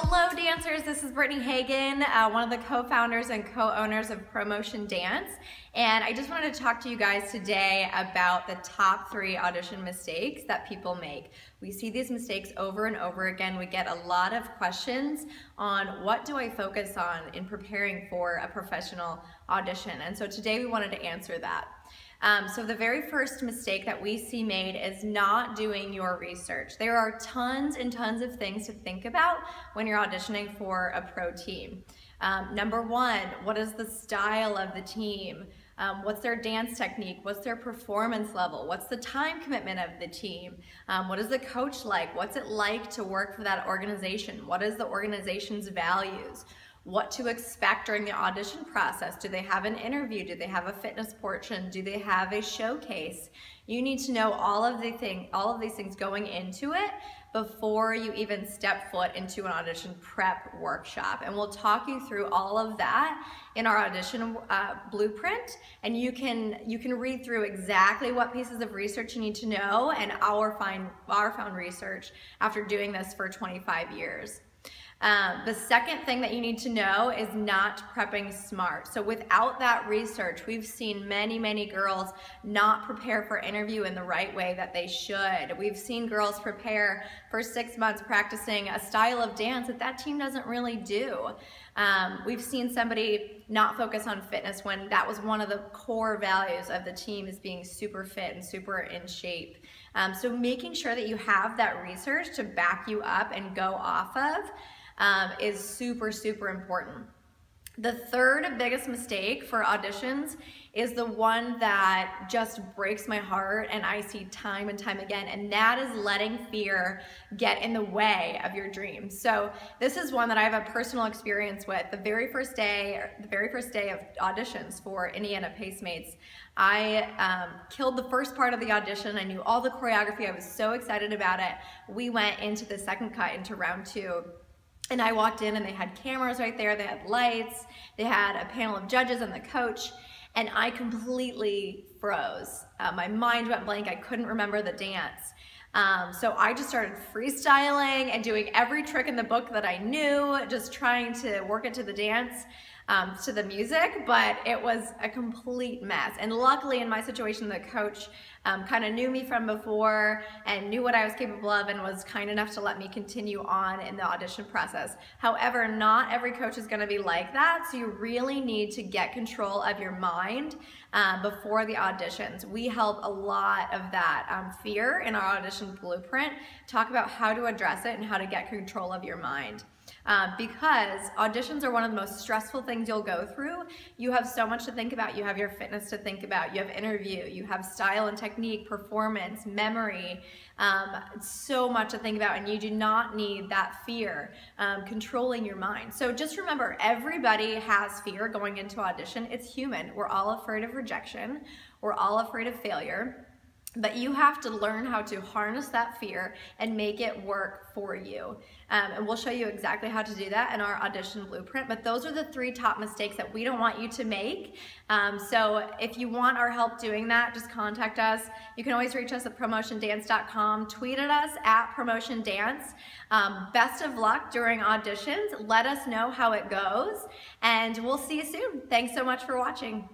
Hello dancers, this is Brittany Hagan, uh, one of the co-founders and co-owners of Promotion Dance. And I just wanted to talk to you guys today about the top three audition mistakes that people make. We see these mistakes over and over again. We get a lot of questions on what do I focus on in preparing for a professional audition. And so today we wanted to answer that. Um, so the very first mistake that we see made is not doing your research. There are tons and tons of things to think about when you're auditioning for a pro team. Um, number one, what is the style of the team? Um, what's their dance technique? What's their performance level? What's the time commitment of the team? Um, what is the coach like? What's it like to work for that organization? What is the organization's values? What to expect during the audition process. Do they have an interview? Do they have a fitness portion? Do they have a showcase? You need to know all of the thing, all of these things going into it before you even step foot into an audition prep workshop. And we'll talk you through all of that in our audition uh, blueprint. And you can you can read through exactly what pieces of research you need to know and our find our found research after doing this for 25 years. Um, the second thing that you need to know is not prepping smart. So without that research, we've seen many, many girls not prepare for interview in the right way that they should. We've seen girls prepare for six months practicing a style of dance that that team doesn't really do. Um, we've seen somebody not focus on fitness when that was one of the core values of the team is being super fit and super in shape. Um, so making sure that you have that research to back you up and go off of um, is super, super important. The third biggest mistake for auditions is the one that just breaks my heart and I see time and time again, and that is letting fear get in the way of your dreams. So this is one that I have a personal experience with. The very first day, the very first day of auditions for Indiana Pacemates, I um, killed the first part of the audition. I knew all the choreography. I was so excited about it. We went into the second cut, into round two, and I walked in and they had cameras right there, they had lights, they had a panel of judges and the coach, and I completely froze. Uh, my mind went blank, I couldn't remember the dance. Um, so I just started freestyling and doing every trick in the book that I knew, just trying to work it to the dance um, to the music, but it was a complete mess. And luckily in my situation, the coach um, kind of knew me from before and knew what I was capable of and was kind enough to let me continue on in the audition process. However, not every coach is gonna be like that, so you really need to get control of your mind um, before the auditions. We help a lot of that um, fear in our audition blueprint, talk about how to address it and how to get control of your mind uh, because auditions are one of the most stressful things you'll go through. You have so much to think about. You have your fitness to think about. You have interview. You have style and technique, performance, memory. Um, so much to think about and you do not need that fear um, controlling your mind. So just remember, everybody has fear going into audition. It's human. We're all afraid of rejection. We're all afraid of failure. But you have to learn how to harness that fear and make it work for you. Um, and we'll show you exactly how to do that in our audition blueprint. But those are the three top mistakes that we don't want you to make. Um, so if you want our help doing that, just contact us. You can always reach us at promotiondance.com. Tweet at us at promotiondance. Um, best of luck during auditions. Let us know how it goes. And we'll see you soon. Thanks so much for watching.